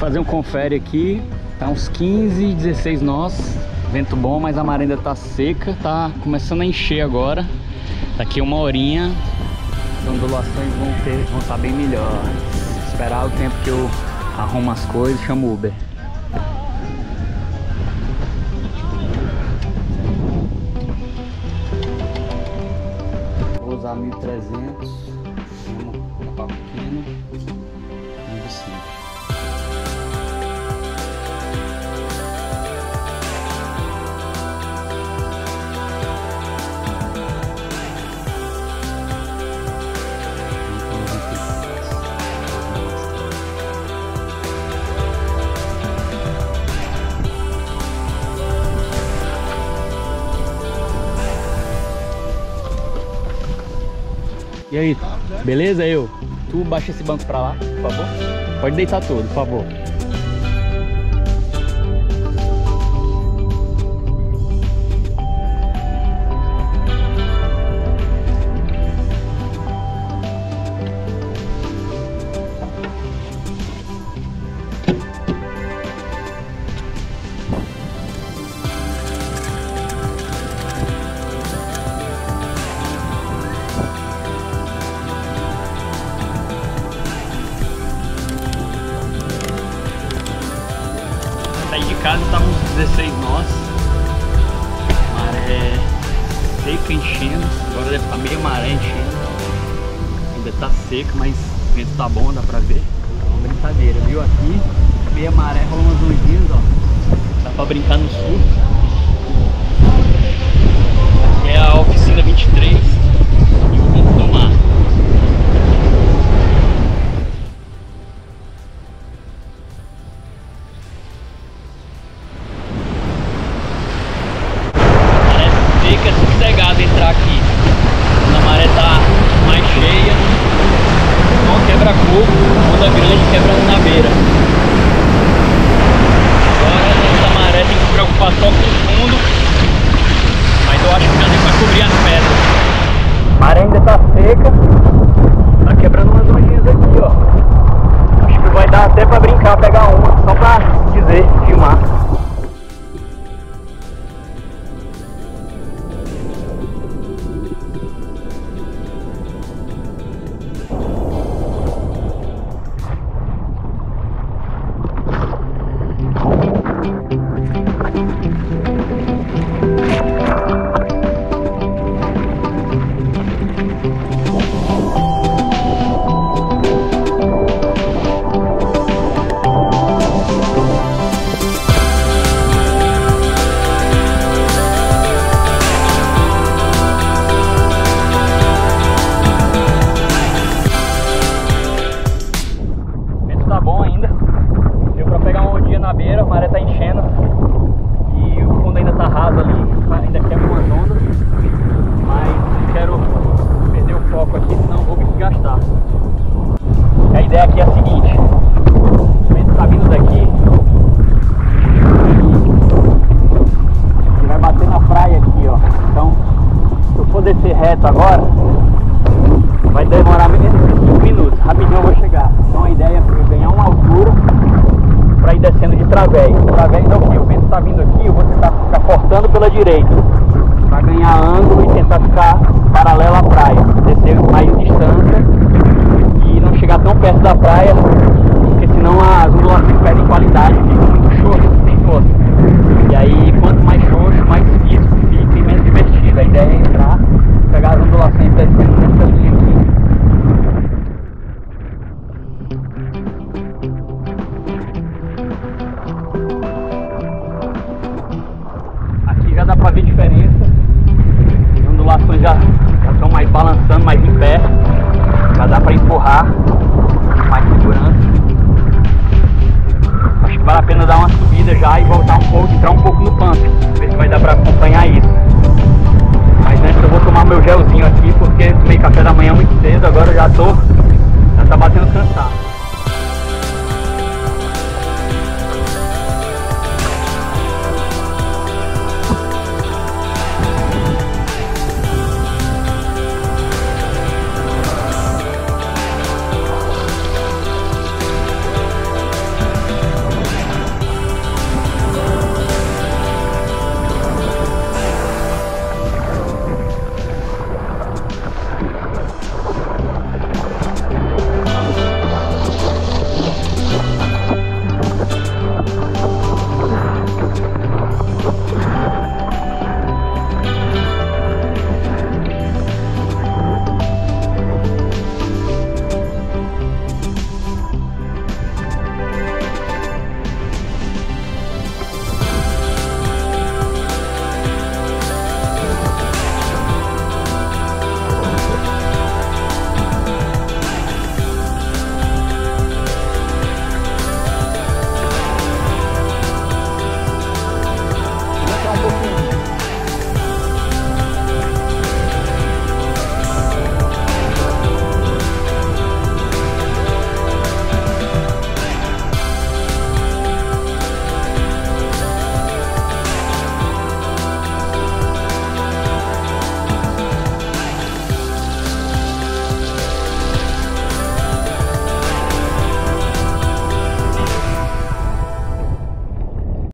fazer um confere aqui. Tá uns 15, 16 nós. Vento bom, mas a maré ainda tá seca. Tá começando a encher agora. Daqui uma horinha as ondulações vão ter, vão estar tá bem melhores. Esperar o tempo que eu arrumo as coisas, chamo o Uber. Vou usar 1300, chamo a pequeno, aí, beleza? Eu. Tu baixa esse banco pra lá, por favor. Pode deitar todo, por favor. Casa tava uns 16 nós. Maré seca enchendo. Agora deve estar meia maré enchendo. Ainda tá seca, mas o vento tá bom, dá pra ver. É uma brincadeira, viu? Aqui, meia maré, rola umas ondinhas, ó. Dá pra brincar no sul. Aqui é a oficina 23 seca, tá quebrando umas ondinhas aqui, ó. Acho que vai dar até pra brincar, pegar uma, só pra dizer, filmar. Agora, vai demorar menos de 5 minutos. Rapidinho eu vou chegar. Então a ideia é eu ganhar uma altura para ir descendo de través. Través é o que? O vento está vindo aqui, eu vou tentar ficar cortando pela direita. Para ganhar ângulo e tentar ficar paralelo à praia. Descer mais distância e não chegar tão perto da praia, porque senão as ondulações perdem qualidade, fica muito xoxo, sem força. E aí quanto mais xoxo, mais físico fica e menos divertido. A ideia é entrar, ondulações descendo nessa linha aqui. Já dá pra ver diferença. As ondulações já já estão mais balançando, mais em pé. Já dá pra empurrar com mais segurança. Acho que vale a pena dar uma subida já e voltar um pouco, entrar um pouco no pump. Ver se vai dar pra acompanhar isso. Tomar meu gelzinho aqui porque tomei café da manhã muito cedo, agora já tô. Já tá batendo cansado.